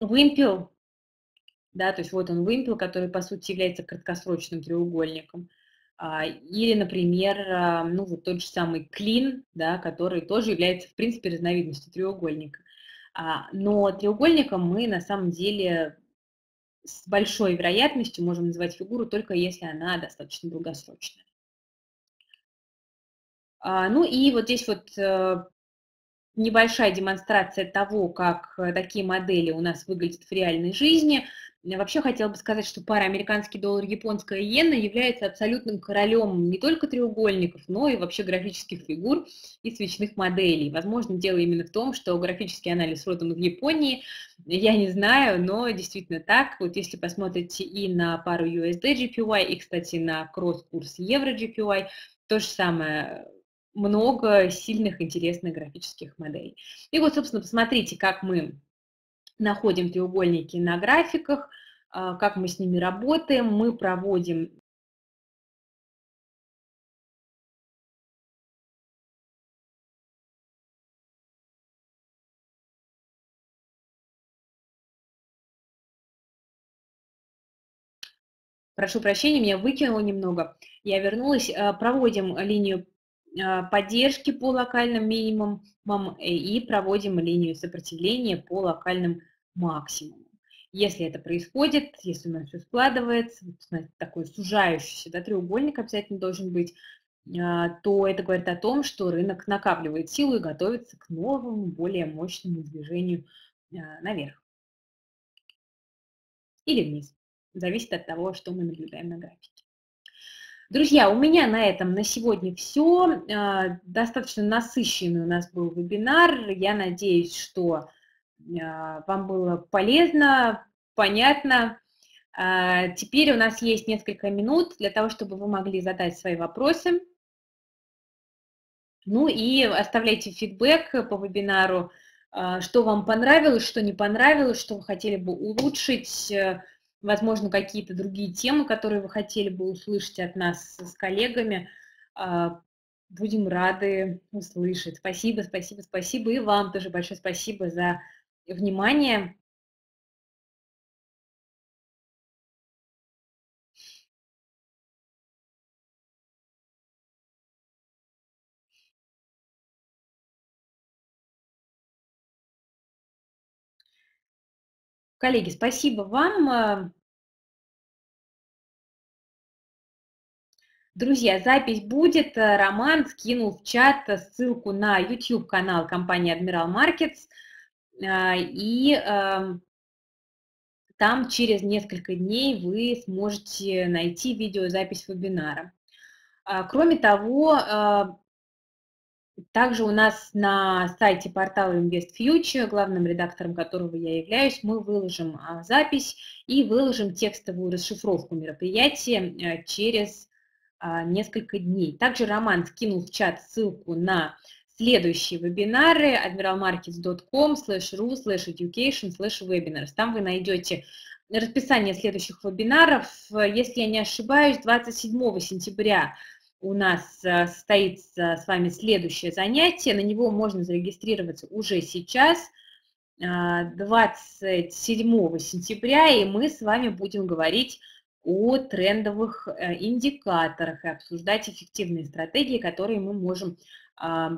вымпел, да, то есть вот он вымпел, который по сути является краткосрочным треугольником. Или, например, ну вот тот же самый клин, да, который тоже является, в принципе, разновидностью треугольника. А, но треугольником мы на самом деле с большой вероятностью можем называть фигуру только если она достаточно долгосрочная. А, ну и вот здесь вот э, небольшая демонстрация того, как э, такие модели у нас выглядят в реальной жизни – Вообще хотела бы сказать, что пара американский доллар, японская иена является абсолютным королем не только треугольников, но и вообще графических фигур и свечных моделей. Возможно, дело именно в том, что графический анализ родом из Японии, я не знаю, но действительно так. Вот если посмотрите и на пару USD GPY, и, кстати, на кросс-курс евро GPY, то же самое много сильных, интересных графических моделей. И вот, собственно, посмотрите, как мы находим треугольники на графиках, а, как мы с ними работаем, мы проводим Прошу прощения, меня выкинуло немного. Я вернулась. А, проводим линию поддержки по локальным минимумам и проводим линию сопротивления по локальным максимумам. Если это происходит, если у нас все складывается, такой сужающийся да, треугольник обязательно должен быть, а, то это говорит о том, что рынок накапливает силу и готовится к новому, более мощному движению а, наверх или вниз. Зависит от того, что мы наблюдаем на графике. Друзья, у меня на этом на сегодня все. А, достаточно насыщенный у нас был вебинар. Я надеюсь, что вам было полезно, понятно. Теперь у нас есть несколько минут для того, чтобы вы могли задать свои вопросы. Ну и оставляйте фидбэк по вебинару, а, что вам понравилось, что не понравилось, что вы хотели бы улучшить, э, возможно, какие-то другие темы, которые вы хотели бы услышать от нас с коллегами. А, будем рады услышать. Спасибо, спасибо, спасибо. И вам тоже большое спасибо за внимание. Коллеги, спасибо вам. Э. Друзья, запись будет. Э, Роман скинул в чат ссылку на YouTube-канал компании Admiral Markets. Э, и эм, там через несколько дней вы сможете найти видеозапись вебинара. Кроме того, также у нас на сайте портала InvestFuture, главным редактором которого я являюсь, мы выложим а, запись и выложим текстовую расшифровку мероприятия э, через а, несколько дней. Также Роман скинул в чат ссылку на следующие вебинары admiralmarkets.com slash ru slash education slash webinars. Там вы найдете расписание следующих вебинаров. Если я не ошибаюсь, 27 сентября у нас э, состоится с вами следующее занятие. На него можно зарегистрироваться уже сейчас, 27 э, сентября, и мы с вами будем говорить о трендовых э, индикаторах и обсуждать эффективные стратегии, которые мы можем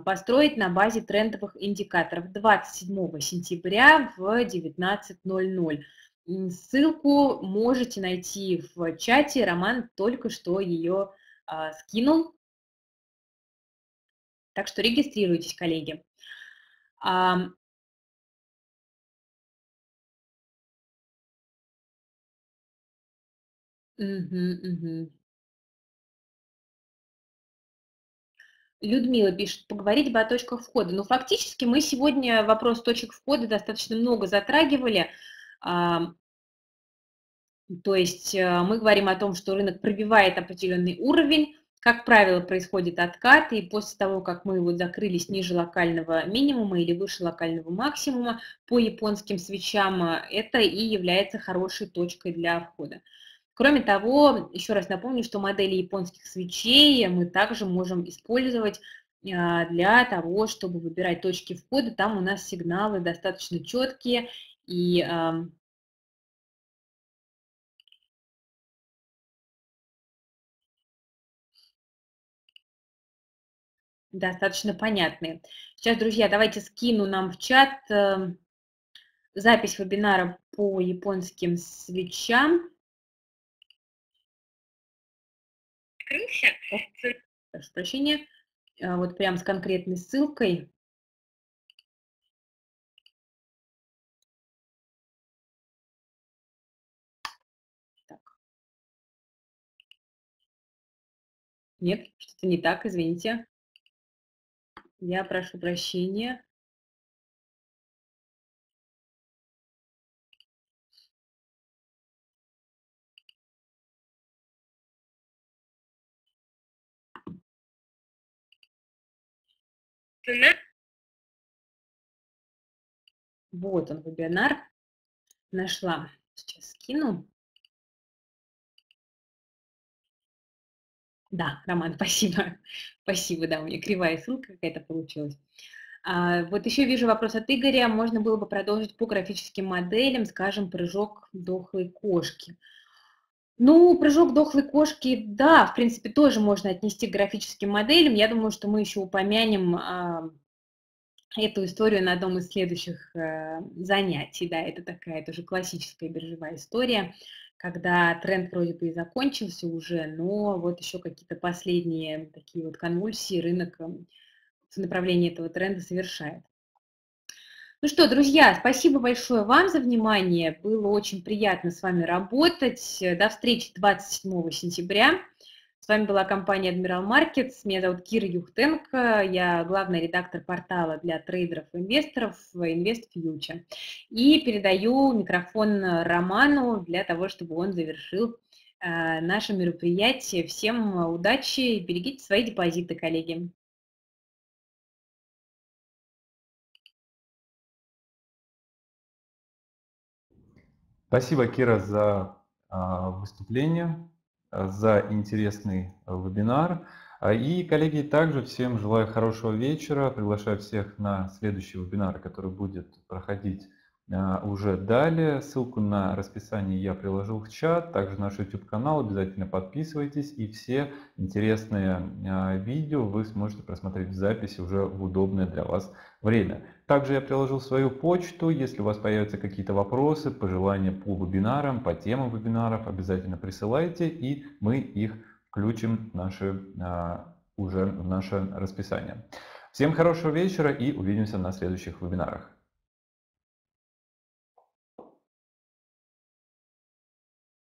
построить на базе трендовых индикаторов 27 сентября в 19.00. Ссылку можете найти в чате, Роман только что ее а, скинул. Так что регистрируйтесь, коллеги. Людмила пишет, поговорить бы о точках входа. Ну, фактически мы сегодня вопрос точек входа достаточно много затрагивали. То есть э, мы говорим о том, что рынок пробивает определенный уровень, как правило, происходит откат, и после того, как мы вот закрылись ниже локального минимума или выше локального максимума по японским свечам, э, это и является хорошей точкой для входа. Кроме того, еще раз напомню, что модели японских свечей мы также можем использовать э, для того, чтобы выбирать точки входа. Там у нас сигналы достаточно четкие, и достаточно понятные. Сейчас, друзья, давайте скину нам в чат эм, запись вебинара по японским свечам. Открылся? Прошу прощения. Э, вот прям с конкретной ссылкой. Так. Нет, что-то не так, извините. Я прошу прощения. Вот он, вебинар. Нашла. Сейчас скину. Да, Роман, спасибо. Спасибо, да, у меня кривая ссылка какая-то получилась. А, вот еще вижу вопрос от Игоря. Можно было бы продолжить по графическим моделям, скажем, прыжок дохлой кошки. Ну, прыжок дохлой кошки, да, в принципе, тоже можно отнести к графическим моделям. Я думаю, что мы еще упомянем а, эту историю на одном из следующих а, занятий. Да, это такая тоже классическая биржевая история, когда тренд вроде бы и закончился уже, но вот еще какие-то последние такие вот конвульсии рынок в направлении этого тренда совершает. Ну что, друзья, спасибо большое вам за внимание. Было очень приятно с вами работать. До встречи 27 сентября. С вами была компания Admiral Markets. Меня зовут Кира Юхтенко. Я главный редактор портала для трейдеров и инвесторов Invest Future. И передаю микрофон Роману для того, чтобы он завершил э, наше мероприятие. Всем удачи и берегите свои депозиты, коллеги. Спасибо, Кира, за а, выступление, за интересный вебинар. А, и, коллеги, также всем желаю хорошего вечера. Приглашаю всех на следующий вебинар, который будет проходить уже далее. Ссылку на расписание я приложил в чат, также наш YouTube-канал. Обязательно подписывайтесь. И все интересные а, видео вы сможете просмотреть в записи уже в удобное для вас время. Также я приложил свою почту. Если у вас появятся какие-то вопросы, пожелания по вебинарам, по темам вебинаров, обязательно присылайте, и мы их включим в наши, а, уже в наше расписание. Всем хорошего вечера и увидимся на следующих вебинарах.